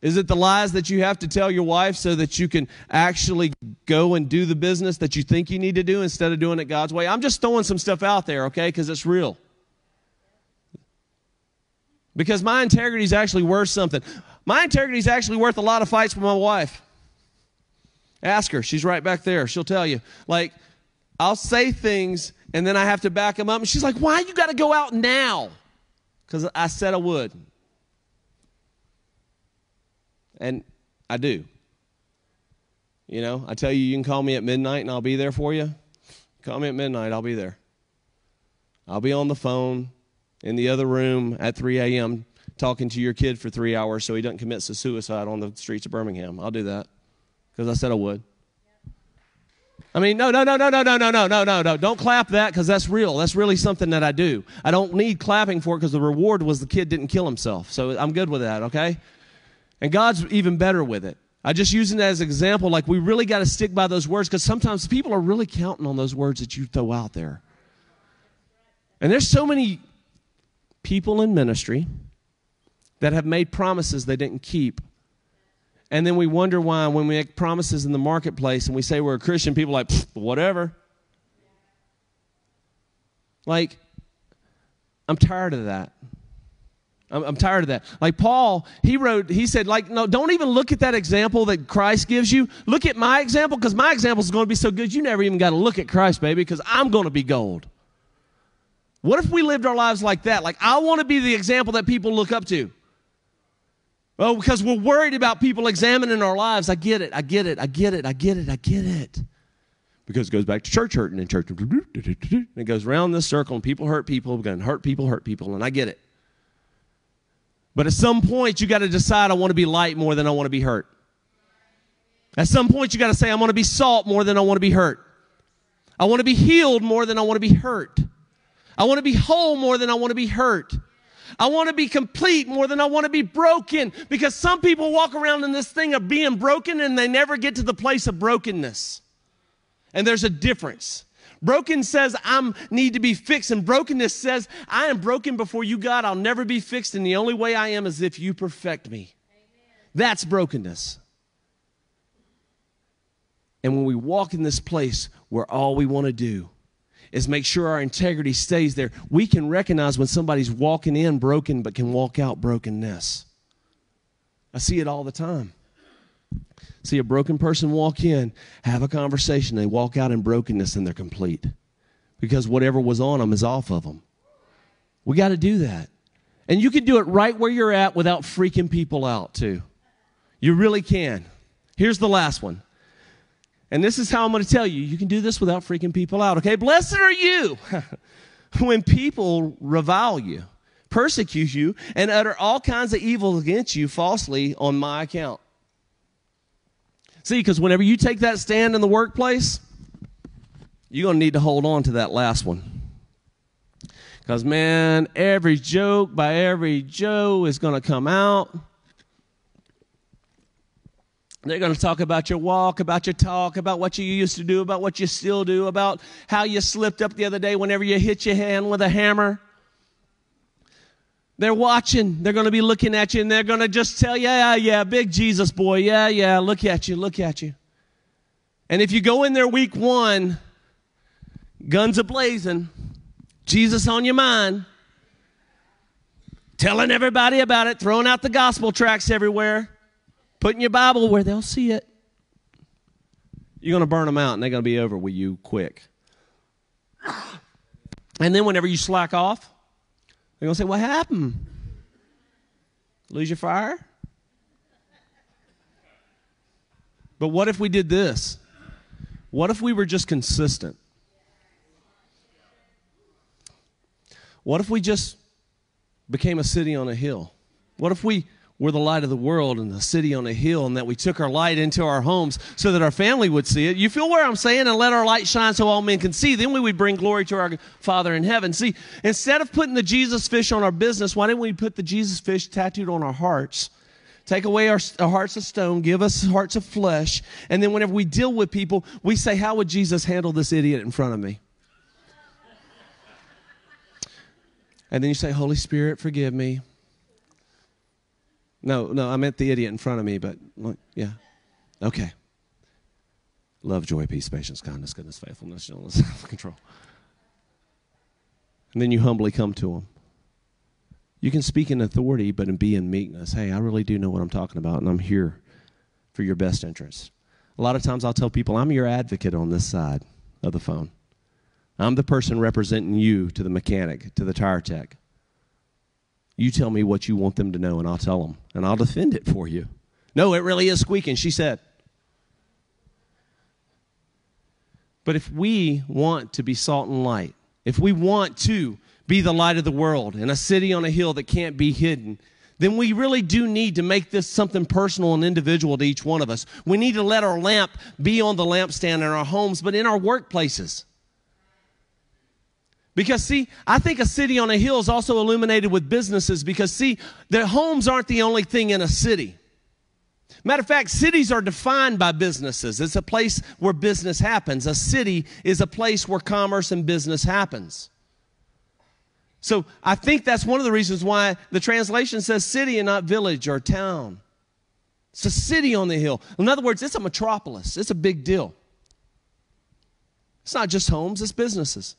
Is it the lies that you have to tell your wife so that you can actually go and do the business that you think you need to do instead of doing it God's way? I'm just throwing some stuff out there, okay, because it's real. Because my integrity is actually worth something. My integrity is actually worth a lot of fights with my wife. Ask her. She's right back there. She'll tell you. Like, I'll say things and then I have to back them up. And she's like, why you got to go out now? Because I said I would. And I do. You know, I tell you, you can call me at midnight and I'll be there for you. Call me at midnight, I'll be there. I'll be on the phone in the other room at 3 a.m. talking to your kid for three hours so he doesn't commit suicide on the streets of Birmingham. I'll do that because I said I would. I mean, no, no, no, no, no, no, no, no, no, no, no. Don't clap that because that's real. That's really something that I do. I don't need clapping for it because the reward was the kid didn't kill himself. So I'm good with that, okay? And God's even better with it. I just using that as an example, like we really got to stick by those words because sometimes people are really counting on those words that you throw out there. And there's so many people in ministry that have made promises they didn't keep. And then we wonder why when we make promises in the marketplace and we say we're a Christian, people are like, whatever. Like, I'm tired of that. I'm, I'm, tired of that. Like Paul, he wrote, he said, like, no, don't even look at that example that Christ gives you. Look at my example because my example is going to be so good you never even got to look at Christ, baby, because I'm going to be gold. What if we lived our lives like that? Like, I want to be the example that people look up to. Well, because we're worried about people examining our lives. I get it. I get it. I get it. I get it. I get it. Because it goes back to church hurting and church. And it goes around this circle and people hurt people, and hurt people, hurt people. And I get it. But at some point, you got to decide I want to be light more than I want to be hurt. At some point, you got to say, I want to be salt more than I want to be hurt. I want to be healed more than I want to be hurt. I want to be whole more than I want to be hurt. I want to be complete more than I want to be broken because some people walk around in this thing of being broken and they never get to the place of brokenness. And there's a difference. Broken says I need to be fixed, and brokenness says I am broken before you, God. I'll never be fixed, and the only way I am is if you perfect me. Amen. That's brokenness. And when we walk in this place where all we want to do is make sure our integrity stays there, we can recognize when somebody's walking in broken but can walk out brokenness. I see it all the time see a broken person walk in, have a conversation, they walk out in brokenness and they're complete because whatever was on them is off of them. We got to do that. And you can do it right where you're at without freaking people out, too. You really can. Here's the last one. And this is how I'm going to tell you you can do this without freaking people out, okay? Blessed are you when people revile you, persecute you, and utter all kinds of evil against you falsely on my account. See, because whenever you take that stand in the workplace, you're going to need to hold on to that last one. Because, man, every joke by every Joe is going to come out. They're going to talk about your walk, about your talk, about what you used to do, about what you still do, about how you slipped up the other day whenever you hit your hand with a hammer. They're watching. They're going to be looking at you and they're going to just tell yeah, yeah, big Jesus boy. Yeah, yeah, look at you, look at you. And if you go in there week one, guns a blazing, Jesus on your mind, telling everybody about it, throwing out the gospel tracks everywhere, Put in your Bible where they'll see it. You're going to burn them out and they're going to be over with you quick. And then whenever you slack off, they're going to say, What happened? Lose your fire? But what if we did this? What if we were just consistent? What if we just became a city on a hill? What if we were the light of the world and the city on a hill and that we took our light into our homes so that our family would see it? You feel where I'm saying? And let our light shine so all men can see. Then we would bring glory to our Father in heaven. See, instead of putting the Jesus fish on our business, why didn't we put the Jesus fish tattooed on our hearts? Take away our, our, hearts of stone, give us hearts of flesh. And then whenever we deal with people, we say, How would Jesus handle this idiot in front of me? And then you say, Holy Spirit, forgive me. No, no, I meant the idiot in front of me, but yeah. Okay. Love, joy, peace, patience, kindness, goodness, faithfulness, gentleness, self control. And then you humbly come to him. You can speak in authority, but be in meekness. Hey, I really do know what I'm talking about, and I'm here for your best interest. A lot of times I'll tell people, I'm your advocate on this side of the phone. I'm the person representing you to the mechanic, to the tire tech. You tell me what you want them to know, and I'll tell them, and I'll defend it for you. No, it really is squeaking, she said. But if we want to be salt and light, if we want to be the light of the world in a city on a hill that can't be hidden, then we really do need to make this something personal and individual to each one of us. We need to let our lamp be on the lampstand in our homes, but in our workplaces. Because, see, I think a city on a hill is also illuminated with businesses because, see, the homes aren't the only thing in a city. Matter of fact, cities are defined by businesses. It's a place where business happens. A city is a place where commerce and business happens. So I think that's one of the reasons why the translation says city and not village or town. It's a city on the hill. In other words, it's a metropolis, it's a big deal. It's not just homes, it's businesses.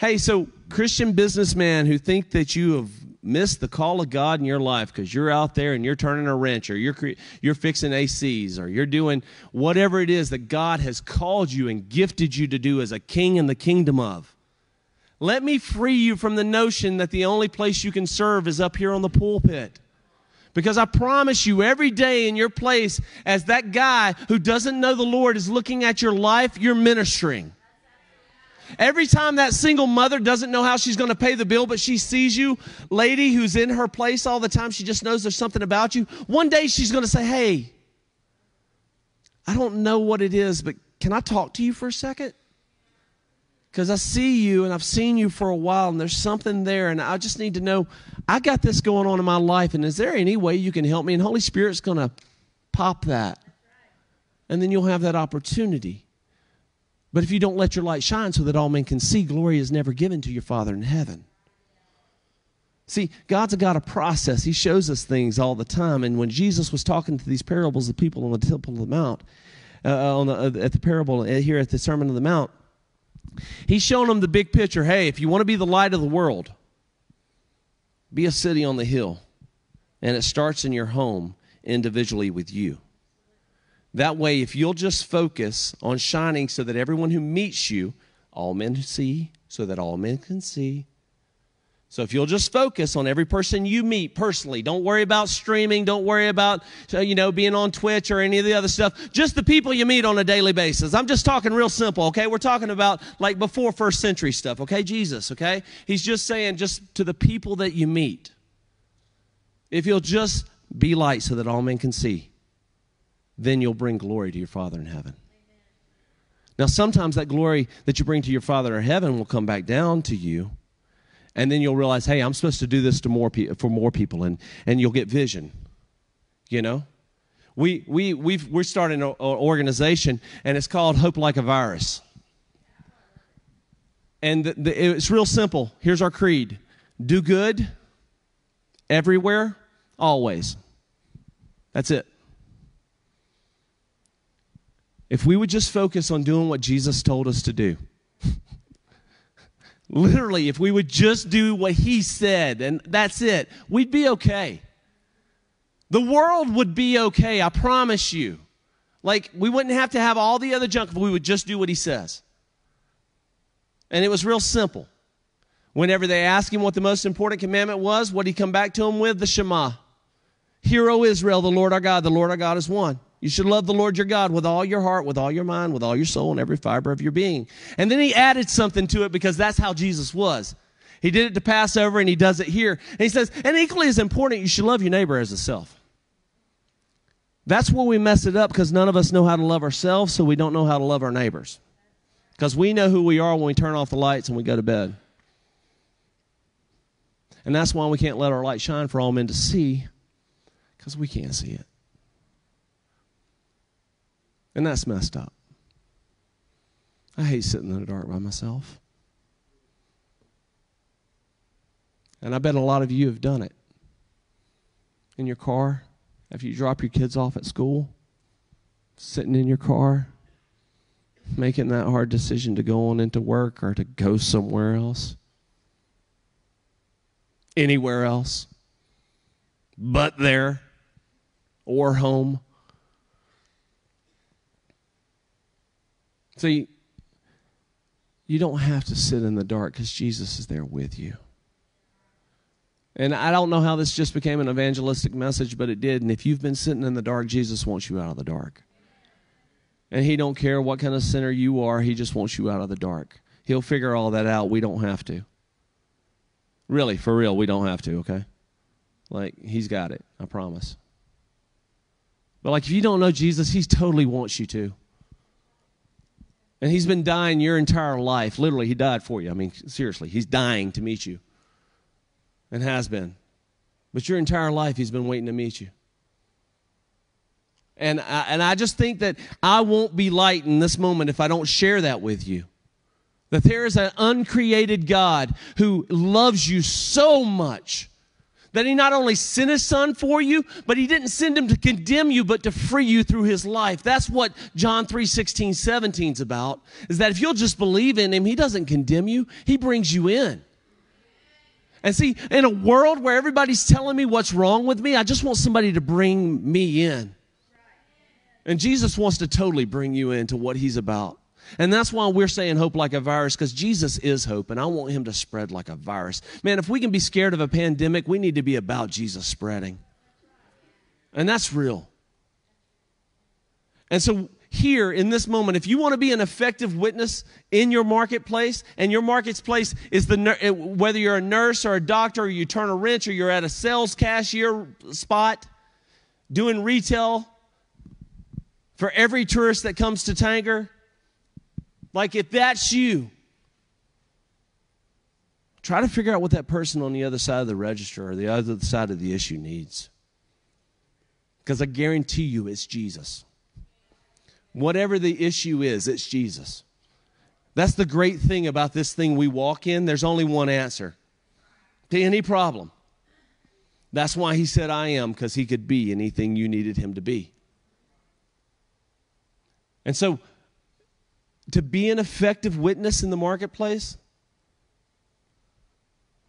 Hey, so Christian businessmen who think that you have missed the call of God in your life because you're out there and you're turning a wrench or you're you're fixing ACs or you're doing whatever it is that God has called you and gifted you to do as a king in the kingdom of. Let me free you from the notion that the only place you can serve is up here on the pulpit. Because I promise you, every day in your place, as that guy who doesn't know the Lord is looking at your life, you're ministering. Every time that single mother doesn't know how she's going to pay the bill, but she sees you, lady who's in her place all the time, she just knows there's something about you. One day she's going to say, Hey, I don't know what it is, but can I talk to you for a second? because I see you and I've seen you for a while and there's something there and I just need to know I got this going on in my life and is there any way you can help me? And Holy Spirit's going to pop that. And then you'll have that opportunity. But if you don't let your light shine so that all men can see, glory is never given to your Father in heaven. See, God's a God of process. He shows us things all the time. And when Jesus was talking to these parables of people on the Temple of the Mount, uh, on the, uh, at the parable uh, here at the Sermon on the Mount, He's showing them the big picture. Hey, if you want to be the light of the world, be a city on the hill. And it starts in your home individually with you. That way, if you'll just focus on shining so that everyone who meets you, all men see, so that all men can see, so if you'll just focus on every person you meet personally, don't worry about streaming, don't worry about uh, you know being on Twitch or any of the other stuff. Just the people you meet on a daily basis. I'm just talking real simple, okay? We're talking about like before first century stuff, okay? Jesus, okay? He's just saying just to the people that you meet. If you'll just be light so that all men can see, then you'll bring glory to your Father in heaven. Now, sometimes that glory that you bring to your Father in heaven will come back down to you and then you'll realize, hey, I'm supposed to do this to more pe- for more people, and and you'll get vision. You know, we we we we're starting an organization, and it's called Hope Like a Virus. And the, the, it's real simple. Here's our creed: do good everywhere, always. That's it. If we would just focus on doing what Jesus told us to do. Literally, if we would just do what he said and that's it, we'd be okay. The world would be okay, I promise you. Like, we wouldn't have to have all the other junk if we would just do what he says. And it was real simple. Whenever they asked him what the most important commandment was, what he come back to them with? The Shema. Hear, O Israel, the Lord our God, the Lord our God is one. You should love the Lord your God with all your heart, with all your mind, with all your soul, and every fiber of your being. And then he added something to it because that's how Jesus was. He did it to Passover and he does it here. And he says, and equally as important, you should love your neighbor as a self. That's where we mess it up because none of us know how to love ourselves, so we don't know how to love our neighbors. Because we know who we are when we turn off the lights and we go to bed. And that's why we can't let our light shine for all men to see, because we can't see it. And that's messed up. I hate sitting in the dark by myself. And I bet a lot of you have done it. In your car, after you drop your kids off at school, sitting in your car, making that hard decision to go on into work or to go somewhere else, anywhere else, but there or home. See, you don't have to sit in the dark because Jesus is there with you. And I don't know how this just became an evangelistic message, but it did. And if you've been sitting in the dark, Jesus wants you out of the dark. And he don't care what kind of sinner you are, he just wants you out of the dark. He'll figure all that out. We don't have to. Really, for real, we don't have to, okay? Like, he's got it, I promise. But, like, if you don't know Jesus, he totally wants you to. And he's been dying your entire life. Literally, he died for you. I mean, seriously, he's dying to meet you and has been. But your entire life, He's been waiting to meet you. And I, and I just think that I won't be light in this moment if I don't share that with you. That there is an uncreated God who loves you so much that he not only sent his son for you, but he didn't send him to condemn you, but to free you through his life. That's what John 3 16, 17 is about. Is that if you'll just believe in him, he doesn't condemn you, he brings you in. And see, in a world where everybody's telling me what's wrong with me, I just want somebody to bring me in. And Jesus wants to totally bring you into what he's about. And that's why we're saying hope like a virus, because Jesus is hope, and I want him to spread like a virus. Man, if we can be scared of a pandemic, we need to be about Jesus spreading. And that's real. And so here in this moment, if you want to be an effective witness in your marketplace, and your marketplace is the whether you're a nurse or a doctor, or you turn a wrench, or you're at a sales cashier spot doing retail for every tourist that comes to Tanger, like if that's you, try to figure out what that person on the other side of the register or the other side of the issue needs. Because I guarantee you it's Jesus. Whatever the issue is, it's Jesus. That's the great thing about this thing we walk in. There's only one answer to any problem. That's why he said, I am, because he could be anything you needed him to be. And so, to be an effective witness in the marketplace,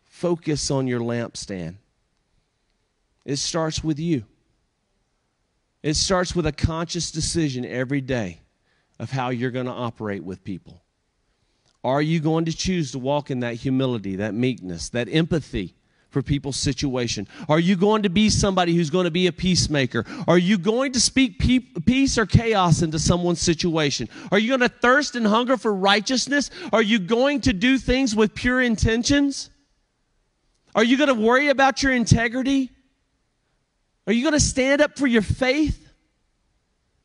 focus on your lampstand. It starts with you. It starts with a conscious decision every day of how you're going to operate with people. Are you going to choose to walk in that humility, that meekness, that empathy for people's situation? Are you going to be somebody who's going to be a peacemaker? Are you going to speak peace or chaos into someone's situation? Are you going to thirst and hunger for righteousness? Are you going to do things with pure intentions? Are you going to worry about your integrity? Are you going to stand up for your faith?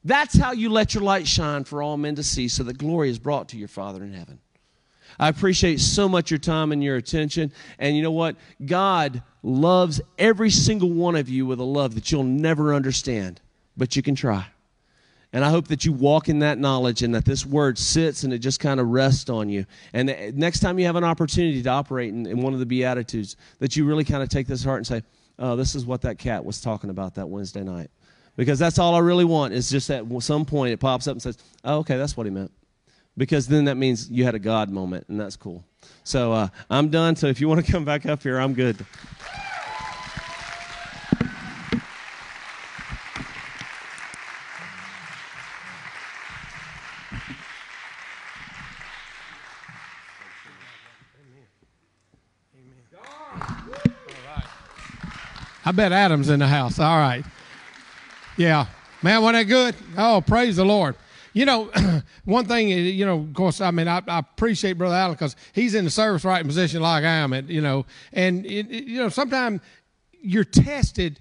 That's how you let your light shine for all men to see so that glory is brought to your Father in heaven. I appreciate so much your time and your attention. And you know what? God loves every single one of you with a love that you'll never understand, but you can try. And I hope that you walk in that knowledge and that this word sits and it just kind of rests on you. And next time you have an opportunity to operate in, in one of the Beatitudes, that you really kind of take this heart and say, oh, this is what that cat was talking about that Wednesday night. Because that's all I really want is just at some point it pops up and says, oh, okay, that's what he meant because then that means you had a God moment, and that's cool. So uh, I'm done. So if you want to come back up here, I'm good. I bet Adam's in the house. All right. Yeah. Man, wasn't that good? Oh, praise the Lord. You know, one thing, eh, you know, of course, I mean, I, I appreciate Brother Allen because he's in the service right position like I am, at, you know, and, it, it, you know, sometimes you're tested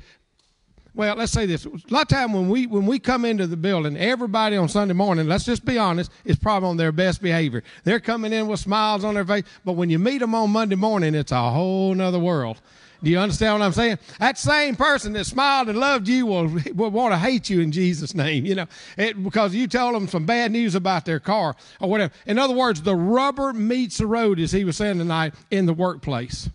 well, let's say this. A lot of time when we when we come into the building, everybody on Sunday morning, let's just be honest, is probably on their best behavior. They're coming in with smiles on their face, but when you meet them on Monday morning, it's a whole nother world. Do you understand what I'm saying? That same person that smiled and loved you will, will want to hate you in Jesus' name, you know, it, because you told them some bad news about their car or whatever. In other words, the rubber meets the road, as he was saying tonight, in the workplace.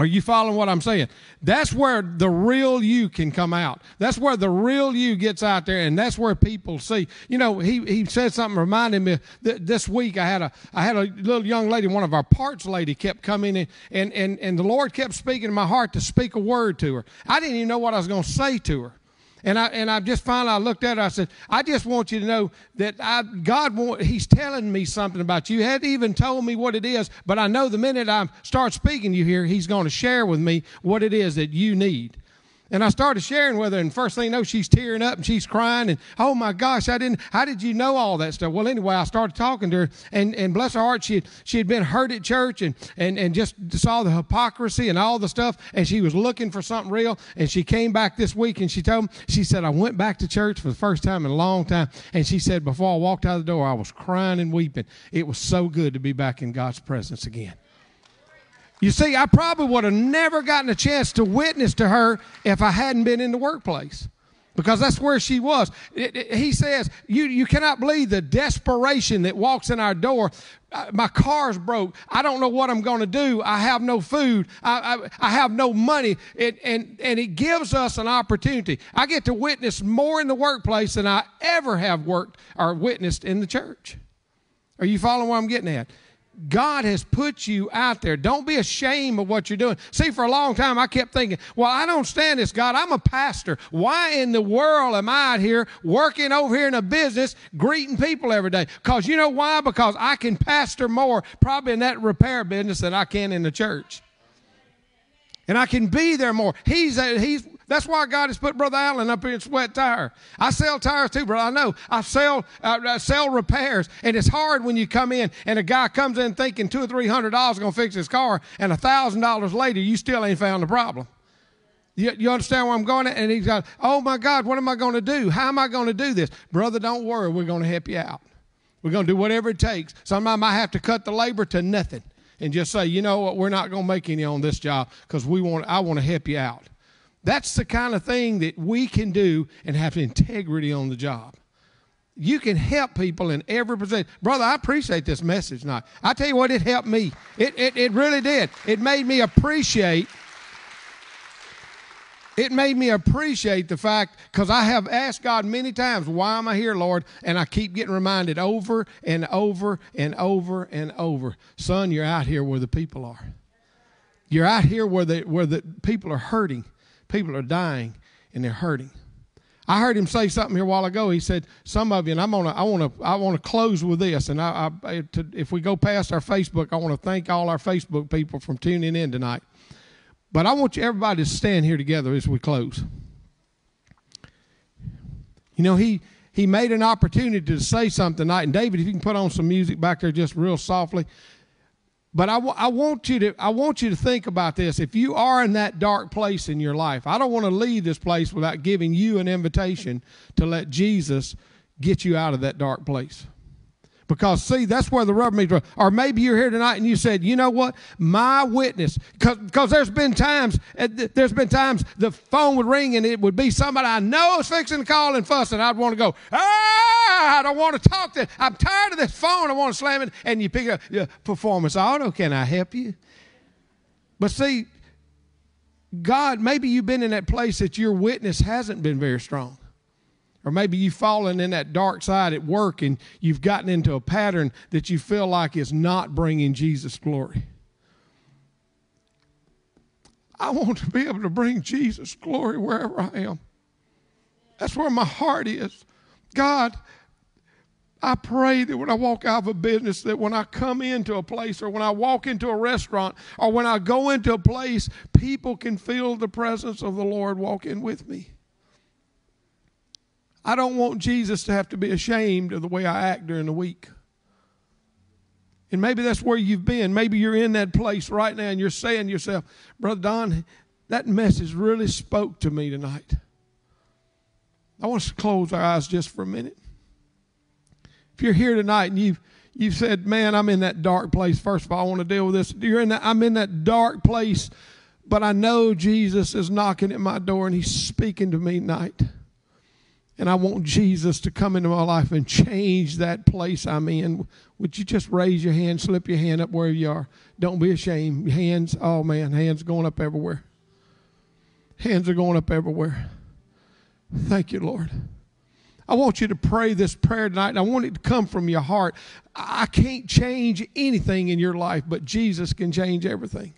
Are you following what I'm saying? That's where the real you can come out. That's where the real you gets out there, and that's where people see. You know, he, he said something reminding me that this week I had a I had a little young lady, one of our parts lady, kept coming in, and and and the Lord kept speaking in my heart to speak a word to her. I didn't even know what I was going to say to her. And I and I just finally I looked at her. I said, I just want you to know that I, God want, He's telling me something about you. He hadn't even told me what it is, but I know the minute I start speaking to you here, He's going to share with me what it is that you need. And I started sharing with her, and first thing you know, she's tearing up and she's crying. And oh my gosh, I didn't. How did you know all that stuff? Well, anyway, I started talking to her, and, and bless her heart, she had, she had been hurt at church and, and and just saw the hypocrisy and all the stuff, and she was looking for something real. And she came back this week, and she told me, she said, I went back to church for the first time in a long time, and she said, before I walked out the door, I was crying and weeping. It was so good to be back in God's presence again. You see, I probably would have never gotten a chance to witness to her if I hadn't been in the workplace because that's where she was. It, it, he says, you, you cannot believe the desperation that walks in our door. Uh, my car's broke. I don't know what I'm going to do. I have no food. I, I, I have no money. It, and, and it gives us an opportunity. I get to witness more in the workplace than I ever have worked or witnessed in the church. Are you following what I'm getting at? God has put you out there. Don't be ashamed of what you're doing. See, for a long time, I kept thinking, well, I don't stand this, God. I'm a pastor. Why in the world am I out here working over here in a business, greeting people every day? Because you know why? Because I can pastor more probably in that repair business than I can in the church. And I can be there more. He's, a, he's that's why God has put Brother Allen up here in Sweat Tire. I sell tires too, brother. I know. I sell uh, I sell repairs, and it's hard when you come in and a guy comes in thinking two or three hundred dollars is going to fix his car, and a thousand dollars later you still ain't found the problem. You, you, understand where I'm going? At? And he's got, oh my God, what am I going to do? How am I going to do this? Brother, don't worry. We're going to help you out. We're going to do whatever it takes. Sometimes I have to cut the labor to nothing and just say, you know what, we're not going to make any on this job because we want, I want to help you out. That's the kind of thing that we can do and have integrity on the job. You can help people in every position. Brother, I appreciate this message tonight. I tell you what, it helped me. It, it, it really did. It made me appreciate it made me appreciate the fact because I have asked God many times, why am I here, Lord? And I keep getting reminded over and over and over and over, son, you're out here where the people are. You're out here where the, where the people are hurting. People are dying and they're hurting. I heard him say something here a while ago. He said, "Some of you, and I'm gonna, I want to, I want to close with this. And I, I to, if we go past our Facebook, I want to thank all our Facebook people from tuning in tonight. But I want you, everybody, to stand here together as we close. You know, he he made an opportunity to say something tonight. And David, if you can put on some music back there, just real softly. But I, w- I want you to I want you to think about this. If you are in that dark place in your life, I don't want to leave this place without giving you an invitation to let Jesus get you out of that dark place. Because see, that's where the rubber meets. the road. Or maybe you're here tonight and you said, you know what, my witness, because there's been times, uh, there's been times the phone would ring and it would be somebody I know is fixing to call and fuss, and I'd want to go, ah, I don't want to talk to. I'm tired of this phone. I want to slam it, and you pick up your performance auto. Can I help you? But see, God, maybe you've been in that place that your witness hasn't been very strong. Or maybe you've fallen in that dark side at work and you've gotten into a pattern that you feel like is not bringing Jesus glory. I want to be able to bring Jesus glory wherever I am. That's where my heart is. God, I pray that when I walk out of a business, that when I come into a place or when I walk into a restaurant or when I go into a place, people can feel the presence of the Lord walking with me. I don't want Jesus to have to be ashamed of the way I act during the week. And maybe that's where you've been. Maybe you're in that place right now and you're saying to yourself, Brother Don, that message really spoke to me tonight. I want us to close our eyes just for a minute. If you're here tonight and you've you've said, "Man, I'm in that dark place." First of all, I want to deal with this. You're in that. I'm in that dark place, but I know Jesus is knocking at my door and He's speaking to me tonight. And I want Jesus to come into my life and change that place I'm in. Would you just raise your hand, slip your hand up wherever you are? Don't be ashamed. Hands, oh man, hands going up everywhere. Hands are going up everywhere. Thank you, Lord. I want you to pray this prayer tonight, and I want it to come from your heart. I can't change anything in your life, but Jesus can change everything.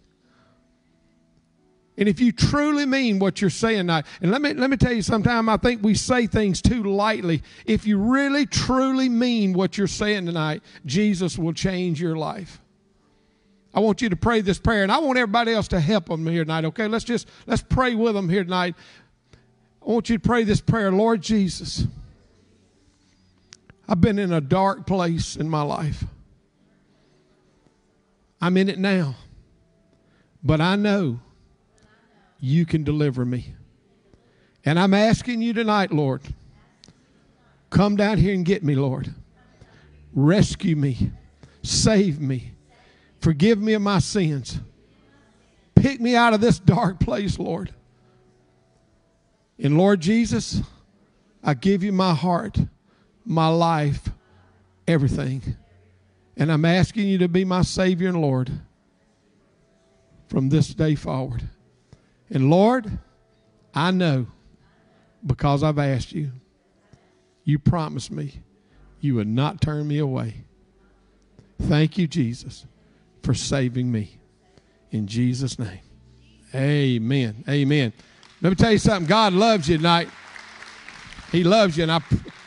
And if you truly mean what you're saying tonight, and let me let me tell you, sometimes I think we say things too lightly. If you really truly mean what you're saying tonight, Jesus will change your life. I want you to pray this prayer, and I want everybody else to help them here tonight. Okay, let's just let's pray with them here tonight. I want you to pray this prayer, Lord Jesus. I've been in a dark place in my life. I'm in it now. But I know you can deliver me. And I'm asking you tonight, Lord, come down here and get me, Lord. Rescue me. Save me. Forgive me of my sins. Pick me out of this dark place, Lord. And Lord Jesus, I give you my heart my life, everything. And I'm asking you to be my Savior and Lord from this day forward. And Lord, I know because I've asked you, you promised me you would not turn me away. Thank you, Jesus, for saving me. In Jesus' name. Amen. Amen. Let me tell you something. God loves you tonight. He loves you. And I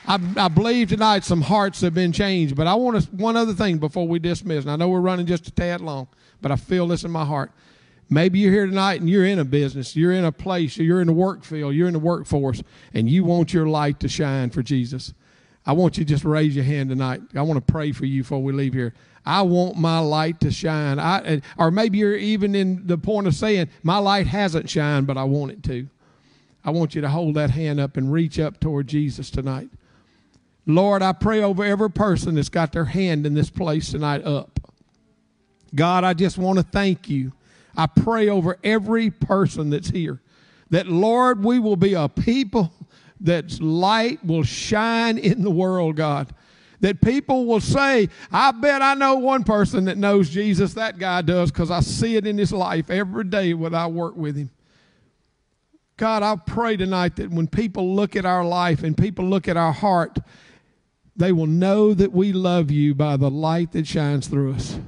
I, I believe tonight some hearts have been changed. But I want to, one other thing before we dismiss. And I know we're running just a tad long, but I feel this in my heart. Maybe you're here tonight and you're in a business, you're in a place, you're in the work field, you're in the workforce, and you want your light to shine for Jesus. I want you to just raise your hand tonight. I want to pray for you before we leave here. I want my light to shine. I, or maybe you're even in the point of saying, My light hasn't shined, but I want it to. I want you to hold that hand up and reach up toward Jesus tonight. Lord, I pray over every person that's got their hand in this place tonight up. God, I just want to thank you. I pray over every person that's here that, Lord, we will be a people that light will shine in the world, God. That people will say, I bet I know one person that knows Jesus. That guy does because I see it in his life every day when I work with him. God, I pray tonight that when people look at our life and people look at our heart, they will know that we love you by the light that shines through us.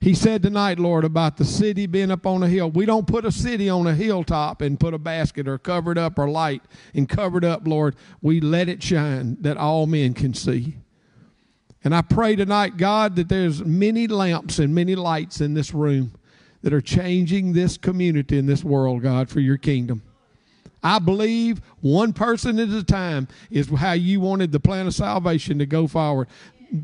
He said tonight, Lord, about the city being up on a hill. We don't put a city on a hilltop and put a basket or cover it up or light and cover it up, Lord. We let it shine that all men can see. And I pray tonight, God, that there's many lamps and many lights in this room that are changing this community in this world, God, for your kingdom. I believe one person at a time is how you wanted the plan of salvation to go forward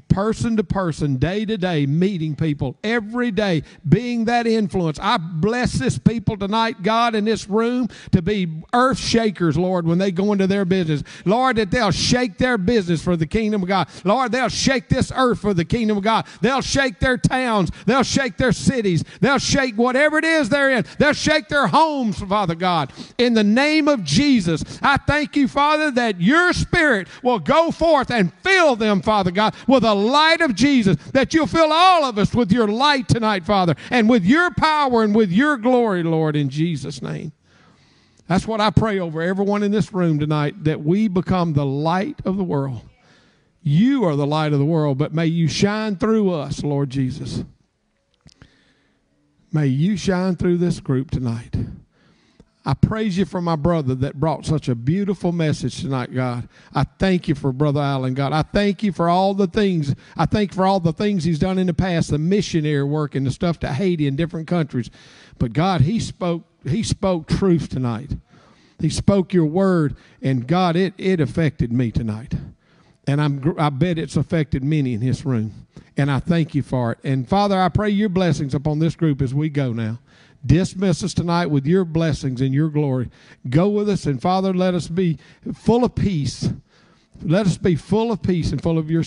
person to person, day to day, meeting people every day, being that influence. I bless this people tonight, God, in this room to be earth shakers, Lord, when they go into their business. Lord, that they'll shake their business for the kingdom of God. Lord, they'll shake this earth for the kingdom of God. They'll shake their towns. They'll shake their cities. They'll shake whatever it is they're in. They'll shake their homes, Father God. In the name of Jesus, I thank you, Father, that your spirit will go forth and fill them, Father God, with the light of Jesus, that you'll fill all of us with your light tonight, Father, and with your power and with your glory, Lord, in Jesus' name. That's what I pray over everyone in this room tonight, that we become the light of the world. You are the light of the world, but may you shine through us, Lord Jesus. May you shine through this group tonight. I praise you for my brother that brought such a beautiful message tonight, God. I thank you for Brother Allen, God. I thank you for all the things. I thank for all the things he's done in the past, the missionary work and the stuff to Haiti and different countries. But God, he spoke, he spoke truth tonight. He spoke your word, and God, it, it affected me tonight. And I'm, I bet it's affected many in this room. And I thank you for it. And Father, I pray your blessings upon this group as we go now. Dismiss us tonight with your blessings and your glory. Go with us, and Father, let us be full of peace. Let us be full of peace and full of your